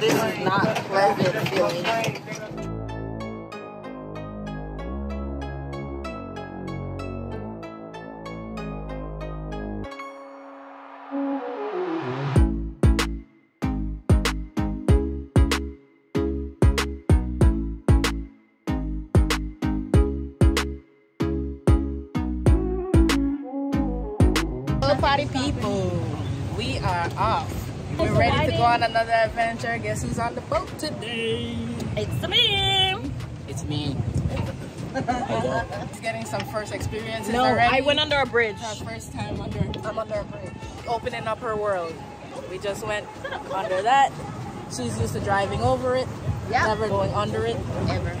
this is not pleasant feeling. On another adventure. Guess who's on the boat today? It's me. It's me. He's getting some first experiences No, already. I went under a bridge. Our first time under, I'm under a bridge. Opening up her world. We just went under that. She's used to driving over it. Yeah. Never going under it. Ever.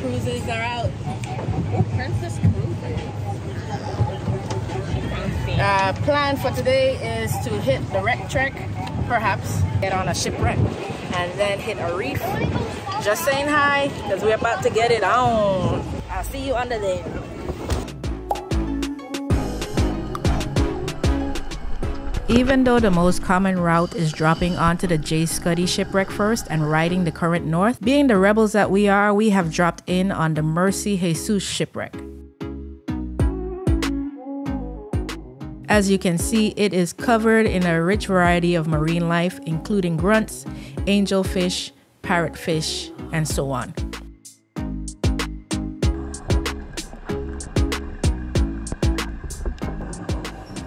Cruises are out. Princess Cruises. Uh, plan for today is to hit the wreck trek, perhaps get on a shipwreck, and then hit a reef. Just saying hi, because we're about to get it on. I'll see you under there. Even though the most common route is dropping onto the Jay Scutti shipwreck first and riding the current north, being the rebels that we are, we have dropped in on the Mercy Jesus shipwreck. As you can see, it is covered in a rich variety of marine life, including grunts, angelfish, parrotfish, and so on.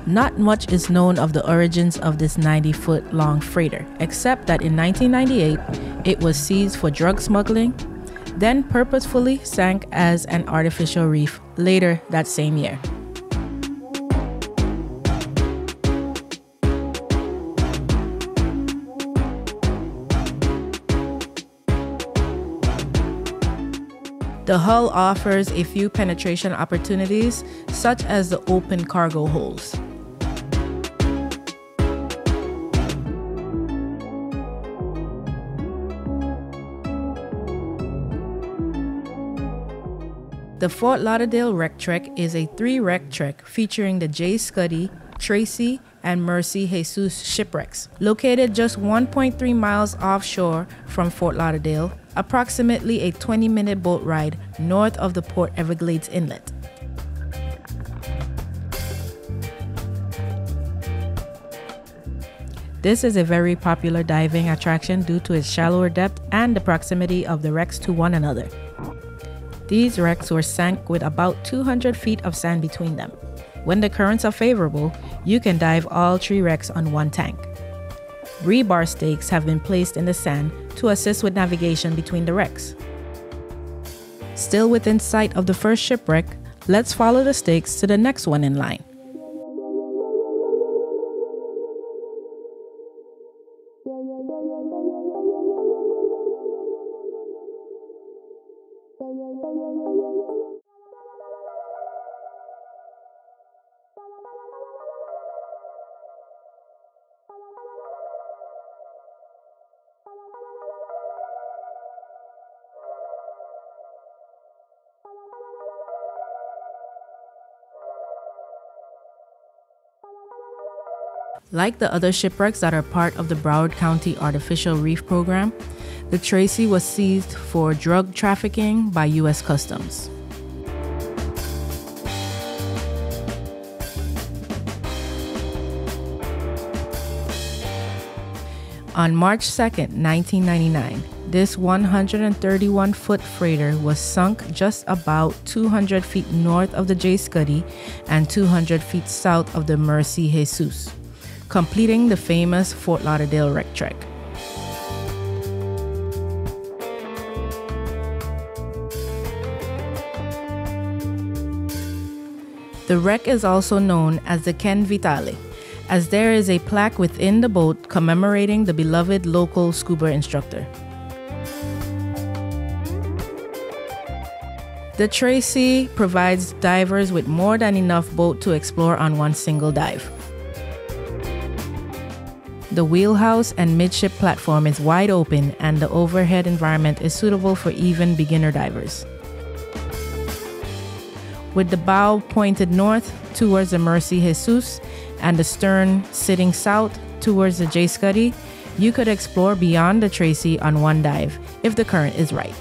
Not much is known of the origins of this 90 foot long freighter, except that in 1998 it was seized for drug smuggling, then purposefully sank as an artificial reef later that same year. The hull offers a few penetration opportunities, such as the open cargo holes. The Fort Lauderdale Wreck Trek is a three wreck trek featuring the Jay Scutti, Tracey, and Mercy Jesus shipwrecks. Located just 1.3 miles offshore from Fort Lauderdale, approximately a 20 minute boat ride north of the Port Everglades Inlet. This is a very popular diving attraction due to its shallower depth and the proximity of the wrecks to one another. These wrecks were sank with about 200 feet of sand between them. When the currents are favorable, you can dive all three wrecks on one tank. Rebar stakes have been placed in the sand to assist with navigation between the wrecks. Still within sight of the first shipwreck, let's follow the stakes to the next one in line. Like the other shipwrecks that are part of the Broward County Artificial Reef Program, the Tracey was seized for drug trafficking by U.S. Customs. On March 2, 1999, this 131 foot freighter was sunk just about 200 feet north of the Jay Scutti and 200 feet south of the Mercy Jesus, completing the famous Fort Lauderdale wreck trek. The wreck is also known as the Ken Vitale, as there is a plaque within the boat commemorating the beloved local scuba instructor. The Tracey provides divers with more than enough boat to explore on one single dive. The wheelhouse and midship platform is wide open and the overhead environment is suitable for even beginner divers. With the bow pointed north towards the Mercy Jesus and the stern sitting south towards the Jay Scutti, You could explore beyond the Tracey on one dive if the current is right.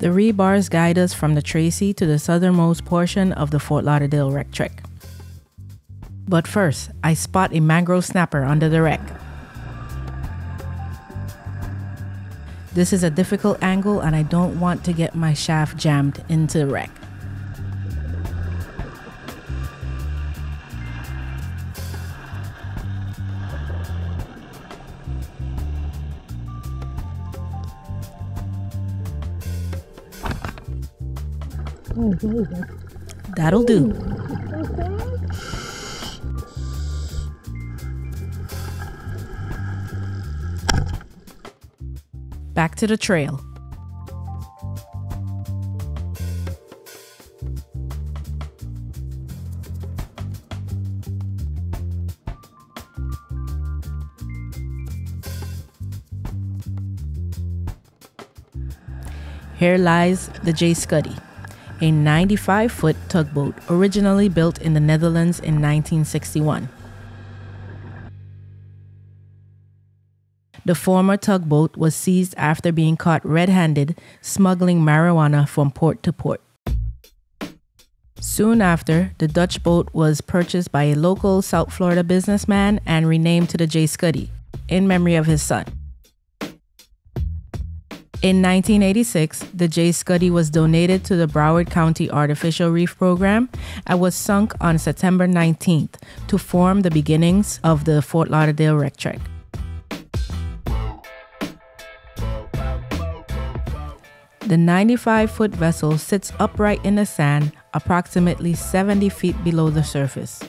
The rebars guide us from the Tracey to the southernmost portion of the Fort Lauderdale wreck trek. But first, I spot a mangrove snapper under the wreck. This is a difficult angle and I don't want to get my shaft jammed into the wreck. That'll do. Back to the trail. Here lies the Jay Scutti, a 95 foot tugboat originally built in the Netherlands in 1961. The former tugboat was seized after being caught red handed smuggling marijuana from port to port. Soon after, the Dutch boat was purchased by a local South Florida businessman and renamed to the Jay Scutti in memory of his son. In 1986, the Jay Scutti was donated to the Broward County Artificial Reef Program and was sunk on September 19th to form the beginnings of the Fort Lauderdale Wreck Trek. The 95 foot vessel sits upright in the sand, approximately 70 feet below the surface.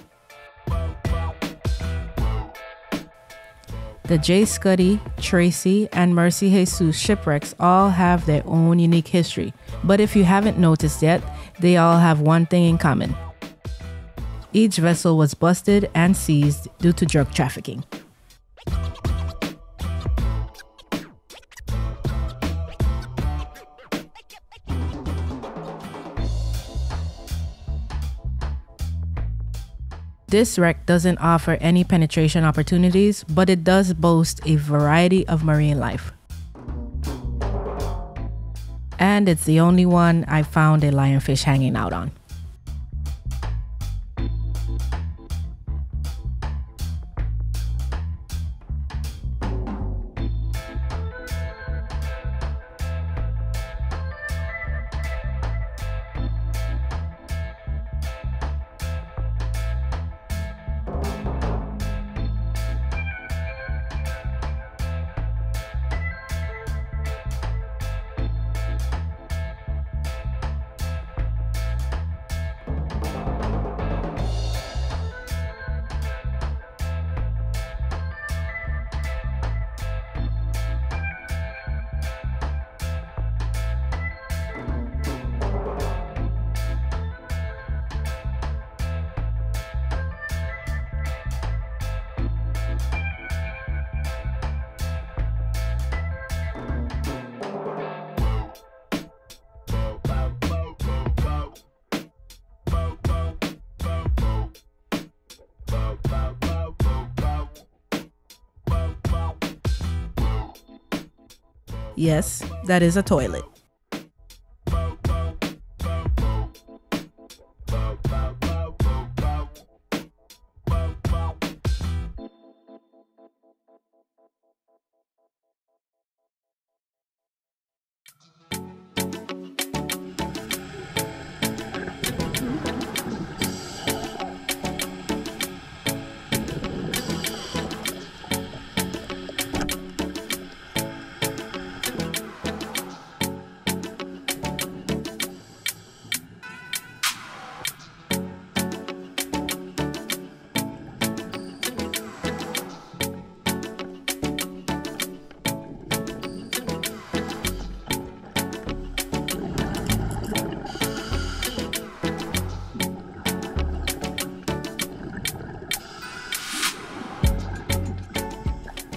The Jay Scutti, Tracey, and Mercy Jesus shipwrecks all have their own unique history, but if you haven't noticed yet, they all have one thing in common. Each vessel was busted and seized due to drug trafficking. This wreck doesn't offer any penetration opportunities, but it does boast a variety of marine life. And it's the only one I found a lionfish hanging out on. Yes, that is a toilet.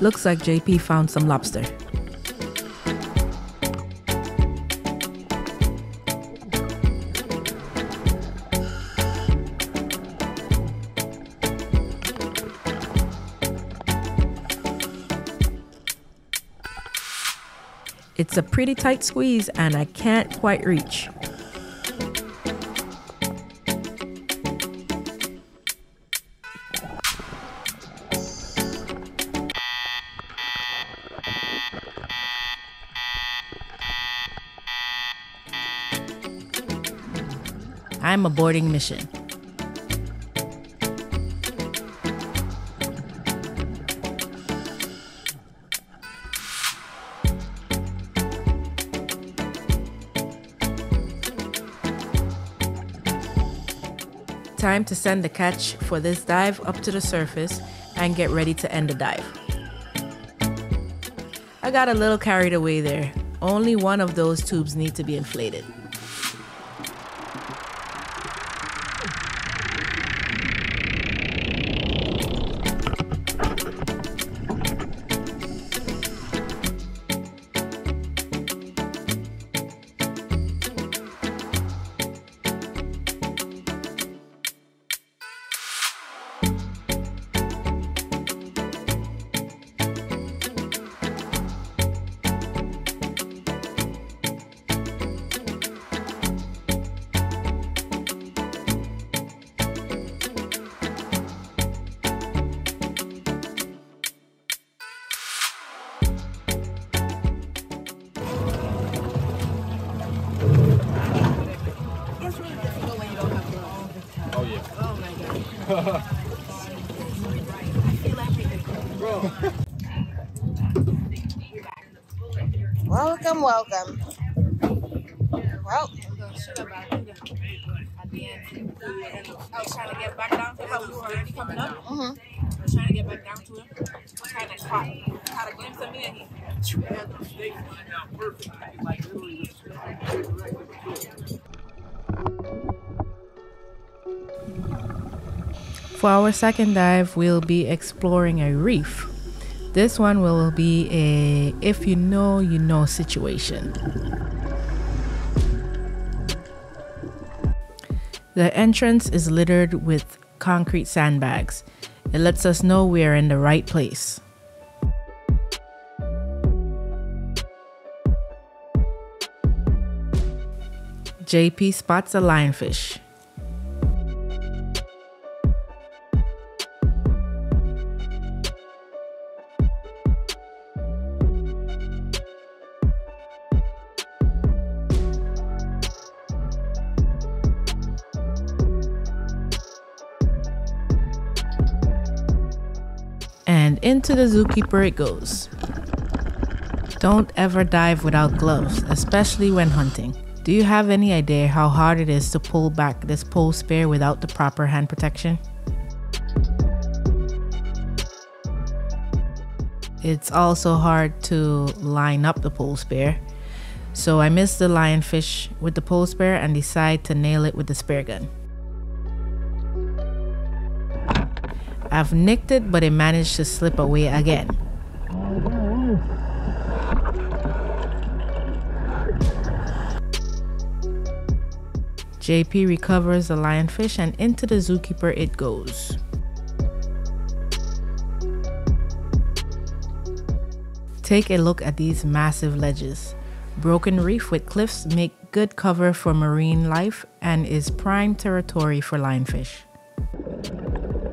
Looks like JP found some lobster. It's a pretty tight squeeze and I can't quite reach. I'm aborting mission. Time to send the catch for this dive up to the surface and get ready to end the dive. I got a little carried away there. Only one of those tubes need to be inflated. Welcome. Well, I was trying to get back down to I was trying to get back down to him. Caught a glimpse of me and he For our second dive, we'll be exploring a reef. This one will be a if you know, you know situation. The entrance is littered with concrete sandbags. It lets us know we are in the right place. JP spots a lionfish. Into the zookeeper it goes. Don't ever dive without gloves, especially when hunting. Do you have any idea how hard it is to pull back this pole spear without the proper hand protection? It's also hard to line up the pole spear. So I miss the lionfish with the pole spear and decide to nail it with the spear gun. I've nicked it, but it managed to slip away again. JP recovers the lionfish and into the zookeeper it goes. Take a look at these massive ledges. Broken reef with cliffs make good cover for marine life and is prime territory for lionfish.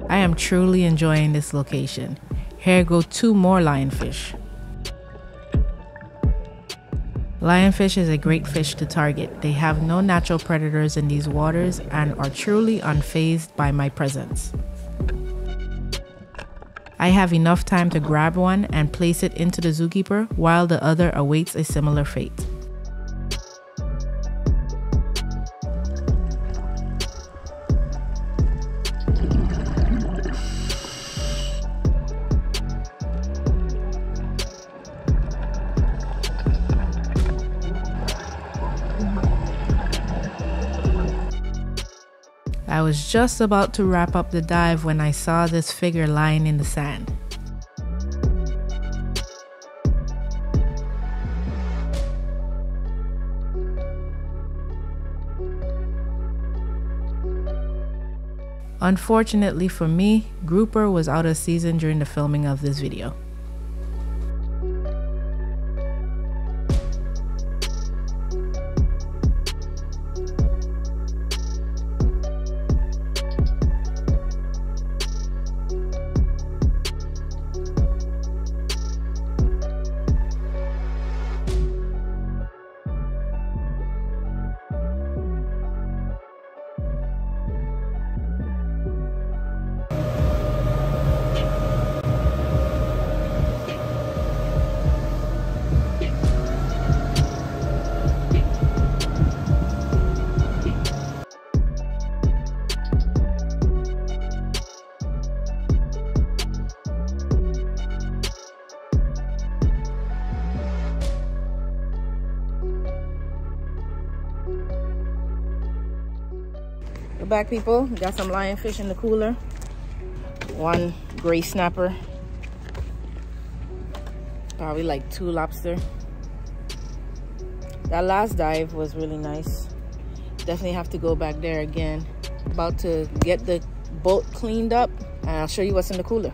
I am truly enjoying this location. Here go two more lionfish. Lionfish is a great fish to target. They have no natural predators in these waters and are truly unfazed by my presence. I have enough time to grab one and place it into the zookeeper while the other awaits a similar fate. was just about to wrap up the dive when I saw this figure lying in the sand. Unfortunately for me, Grouper was out of season during the filming of this video. Back, people. Got some lionfish in the cooler. One gray snapper. Probably like two lobster. That last dive was really nice. Definitely have to go back there again. About to get the boat cleaned up and I'll show you what's in the cooler.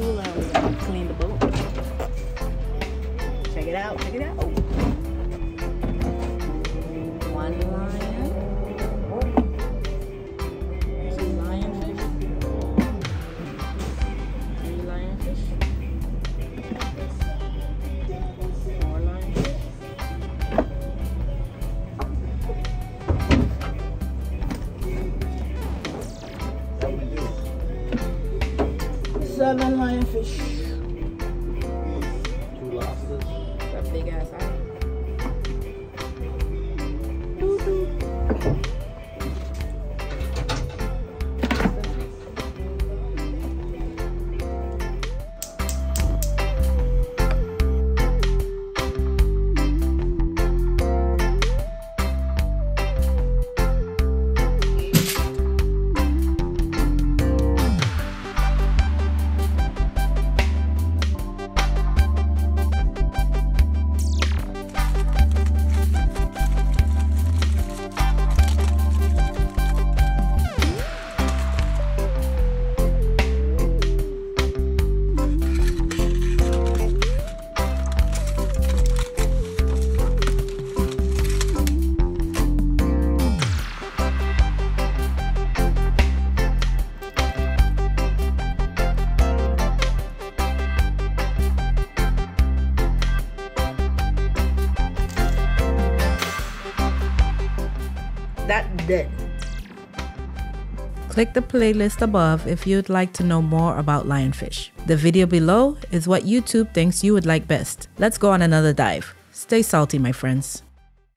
This Click the playlist above if you'd like to know more about lionfish. The video below is what YouTube thinks you would like best. Let's go on another dive. Stay salty, my friends.